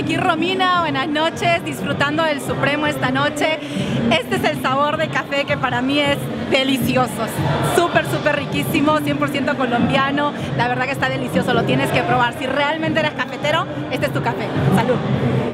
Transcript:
aquí Romina, buenas noches, disfrutando del Supremo esta noche. Este es el sabor de café que para mí es delicioso, súper, súper riquísimo, 100% colombiano, la verdad que está delicioso, lo tienes que probar. Si realmente eres cafetero, este es tu café. Salud.